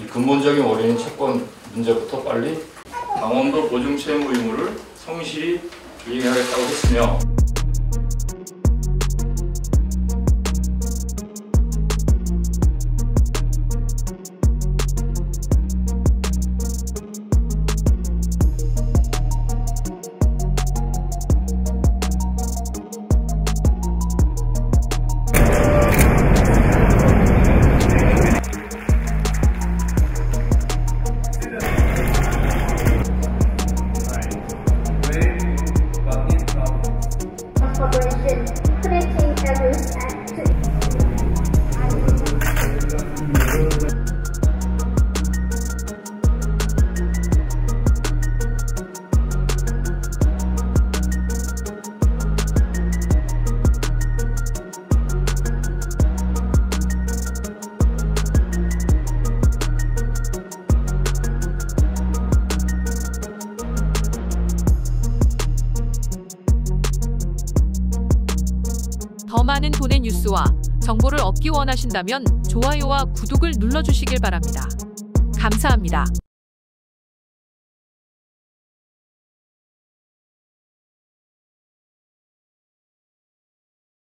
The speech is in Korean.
이 근본적인 원인인 채권 문제부터 빨리 강원도 보증 채무 의무를 성실히 이행하겠다고 했으며 corporation connecting every 더 많은 돈의 뉴스와 정보를 얻기 원하신다면 좋아요와 구독을 눌러주시길 바랍니다. 감사합니다.